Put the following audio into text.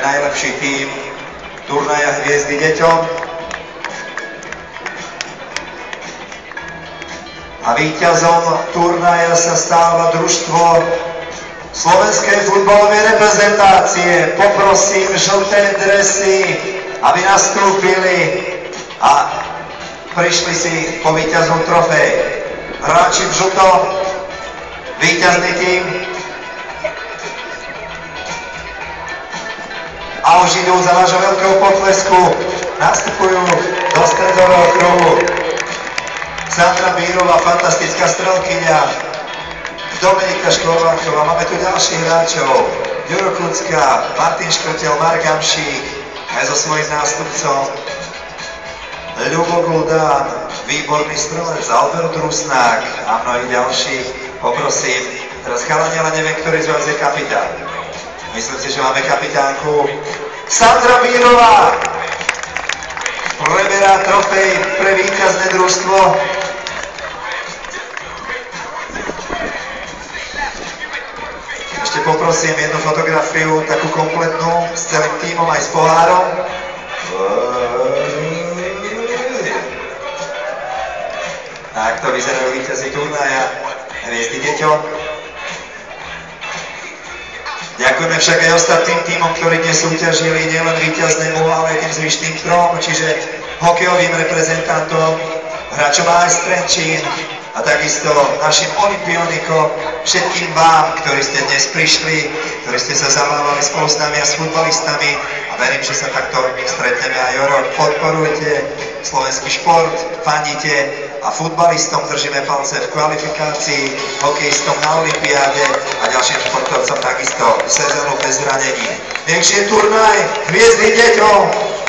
najlepší tým turnaja Hviezdy deťom. A víťazom turnaja sa stáva družstvo slovenskej futbalovej reprezentácie. Poprosím žlté dresy, aby nastúpili a prišli si po víťaznom trofej. Hráči v žltom, víťazný tým, a už idú za vášho veľkého potlesku, nastupujú do stredového kruhu. Sandra Bírová, fantastická strelkyňa, Dominika Školváková, máme tu ďalších hráčov, Juro Kucka, Martin Škrtel, Mark Amšík, aj so svojím nástupcom, Ľubo Guldán, výborný strelec, Albert Rusnák a mnohí ďalší. Poprosím, teraz chalani, ale neviem, ktorý z vás je kapitán. Myslím si, že máme kapitánku Sandra Mírová. Preberá trofej pre víťazné družstvo. Ešte poprosím jednu fotografiu, takú kompletnú, s celým týmom aj s pohárom. Tak to vyzerajú víťazí turnaja Hviezdy deťom. Ďakujeme však aj ostatným týmom, ktorí dnes súťažili nielen víťaznému, ale aj tým zvyšným trom, čiže hokejovým reprezentantom, hráčom AS Trenčín a takisto našim olimpionikom, všetkým vám, ktorí ste dnes prišli, ktorí ste sa zavávali spolu s nami a s futbalistami a verím, že sa takto stretneme aj o rok. Podporujte slovenský šport, fandite a futbalistom držíme palce v kvalifikácii, hokejistom na Olympiáde a ďalším športovcom takisto sezónu bez zranení. Nech je turnaj hviezdy deťom!